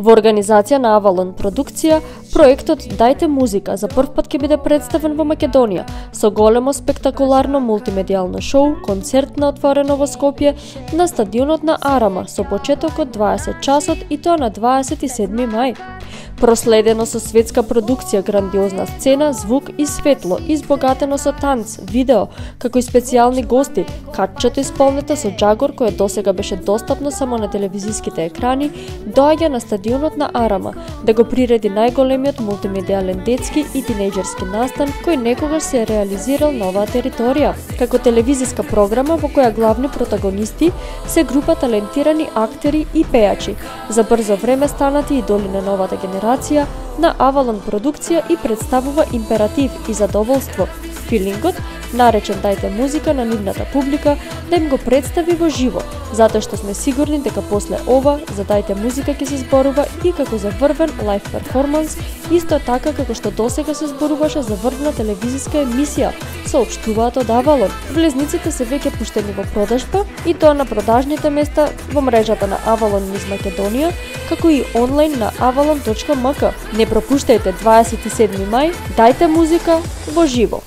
Во организација на Авалон продукција, проектот Дајте музика за прв пат ќе биде представен во Македонија со големо спектакуларно мултимедијално шоу, концерт на отворено во Скопје на стадионот на Арама со почеток од 20 часот и тоа на 27 мај. Проследено со светска продукција, грандиозна сцена, звук и светло, избогатено со танц, видео, како и специјални гости, катчето исполнета со джагор кој досега беше достапно само на телевизиските екрани, доаѓа на стадионот на Арама да го приреди најголемиот мултимедијален детски и тинејџерски настан кој некогаш се реализирал на оваа територија, како телевизиска програма во која главни протагонисти се група талентирани актери и пејачи, за брзо време станати идоли на новата генерација генерација на Авалон продукција и представува императив и задоволство. Филингот, наречен Дајте музика на нивната публика, да им го представи во живо, затоа што сме сигурни дека после ова за Дајте музика ќе се зборува и како за врвен лайф перформанс, исто така како што досега се зборуваше за врвна телевизиска емисија, соопштуваат од Авалон. Влезниците се веќе пуштени во продажба и тоа на продажните места во мрежата на Авалон низ Македонија, како и онлайн на avalon.mk. Не пропуштајте 27 мај, дајте музика во живо.